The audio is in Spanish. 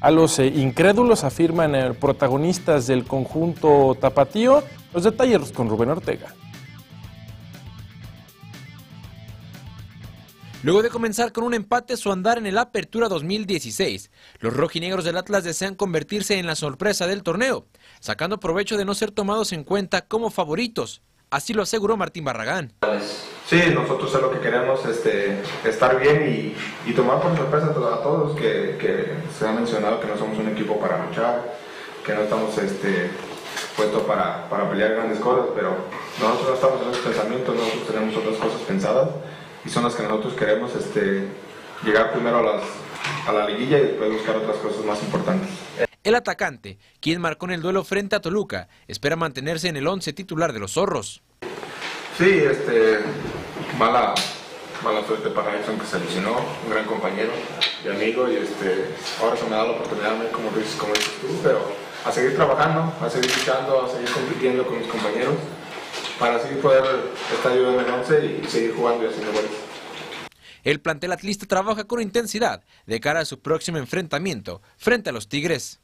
A los eh, incrédulos afirman eh, protagonistas del conjunto tapatío. Los detalles con Rubén Ortega. Luego de comenzar con un empate su andar en el Apertura 2016, los rojinegros del Atlas desean convertirse en la sorpresa del torneo, sacando provecho de no ser tomados en cuenta como favoritos. Así lo aseguró Martín Barragán. Sí, nosotros es lo que queremos, este, estar bien y, tomar por sorpresa a todos que, se ha mencionado que no somos un equipo para luchar, que no estamos este, puestos para, para pelear grandes cosas, pero nosotros no estamos en esos pensamientos, nosotros tenemos otras cosas pensadas y son las que nosotros queremos este, llegar primero a, las, a la liguilla y después buscar otras cosas más importantes. El atacante, quien marcó en el duelo frente a Toluca, espera mantenerse en el 11 titular de los zorros. Sí, este, mala, mala suerte para Edson que se lesionó, un gran compañero y amigo y este, ahora se me da la oportunidad, como dices, como dices tú, pero a seguir trabajando, a seguir luchando, a seguir compitiendo con mis compañeros para así poder estar yo en el 11 y seguir jugando y haciendo goles. El plantel atlista trabaja con intensidad de cara a su próximo enfrentamiento frente a los Tigres.